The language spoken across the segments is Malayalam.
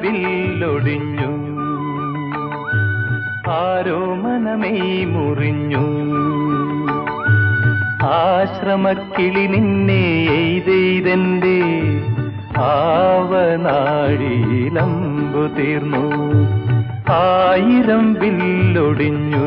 വില്ലൊടിഞ്ഞു ആരോ മനമേ മുറിഞ്ഞു. ആശ്രമക്കിളി നിന്നെ എയ്തെയ്തെന്റെ ആവനാഴിയിലമ്പു തീർന്നു ആയിരം വില്ലൊടിഞ്ഞു.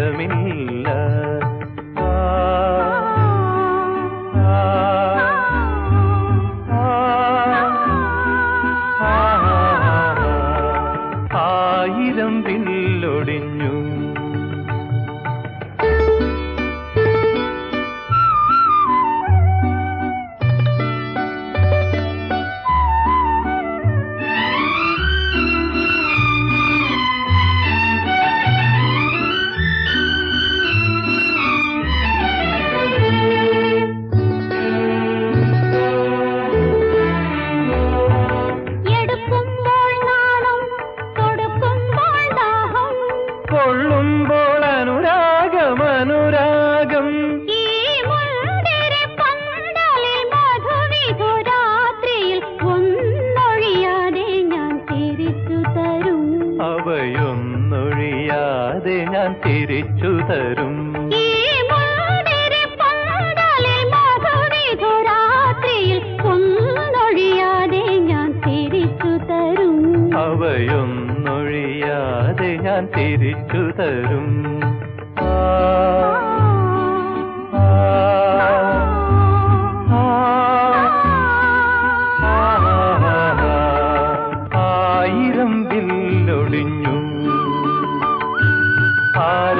അത് ഞാൻ തിരിച്ചു തരും. അവയൊന്നൊഴിയാതെ ഞാൻ തിരിച്ചു തരും. था